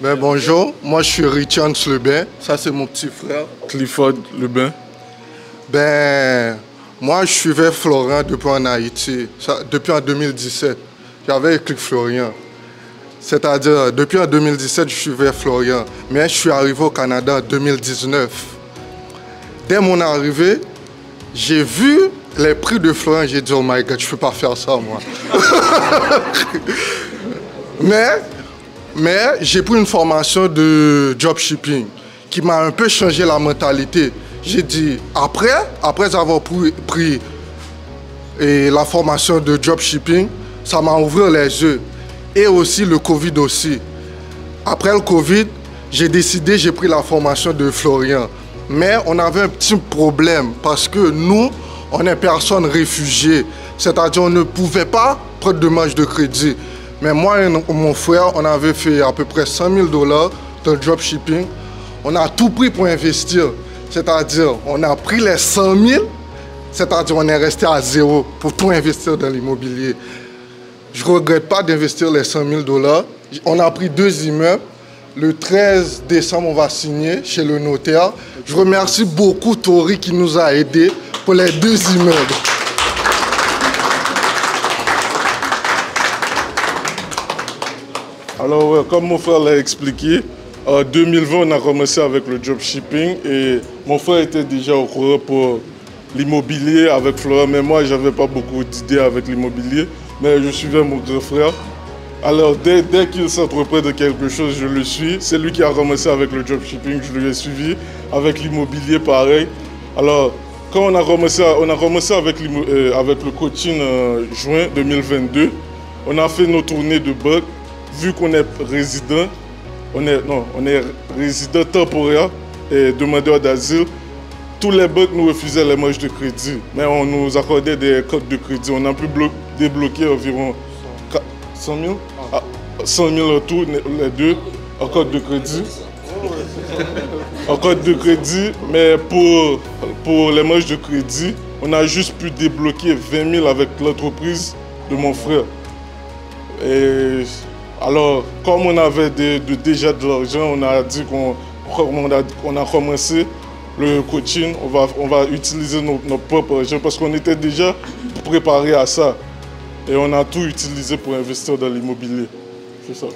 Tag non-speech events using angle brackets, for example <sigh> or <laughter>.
Ben, bonjour, moi je suis Richard Lebin, ça c'est mon petit frère. Clifford Lebin. Ben, moi je suivais Florian depuis en Haïti, depuis en 2017. J'avais écrit Florian. C'est-à-dire, depuis en 2017, je suivais Florian. Mais je suis arrivé au Canada en 2019. Dès mon arrivée, j'ai vu les prix de Florian, j'ai dit, oh my God, je ne peux pas faire ça, moi. <laughs> mais mais j'ai pris une formation de dropshipping qui m'a un peu changé la mentalité. J'ai dit, après, après avoir pris, la formation de dropshipping, ça m'a ouvert les yeux. Et aussi le Covid aussi. Après le Covid, j'ai décidé, j'ai pris la formation de Florian. Mais on avait un petit problème parce que nous, on est personnes réfugiées. C'est-à-dire on ne pouvait pas prendre de marge de crédit. Mais moi et mon frère, on avait fait à peu près 100 000 dollars de dropshipping. On a tout pris pour investir. C'est-à-dire, on a pris les 100 000, c'est-à-dire on est resté à zéro pour tout investir dans l'immobilier. Je ne regrette pas d'investir les 100 000 dollars. On a pris deux immeubles. Le 13 décembre, on va signer chez le notaire. Je remercie beaucoup Tori qui nous a aidés pour les deux immeubles. Alors, comme mon frère l'a expliqué, en 2020, on a commencé avec le dropshipping et mon frère était déjà au courant pour l'immobilier avec Flora, mais moi, je n'avais pas beaucoup d'idées avec l'immobilier, mais je suivais mon grand frère. Alors, dès, qu'il s'entreprend de quelque chose, je le suis. C'est lui qui a commencé avec le dropshipping, je lui ai suivi. Avec l'immobilier, pareil. Alors, quand on a commencé, euh, avec le coaching en juin 2022, on a fait nos tournées de bug vu qu'on est résident, on est, non, on est résident temporaire et demandeur d'asile, tous les banques nous refusaient les marges de crédit, mais on nous accordait des codes de crédit. On a pu débloquer environ 100 000, 100 000 en tout, les deux, en code de crédit. En code de crédit, mais pour, pour les marges de crédit, on a juste pu débloquer 20 000 avec l'entreprise de mon frère. Et alors, comme on avait déjà de l'argent, on a dit qu'on a, commencé le coaching, on va, utiliser nos, propres argent parce qu'on était déjà préparé à ça. Et on a tout utilisé pour investir dans l'immobilier. C'est ça.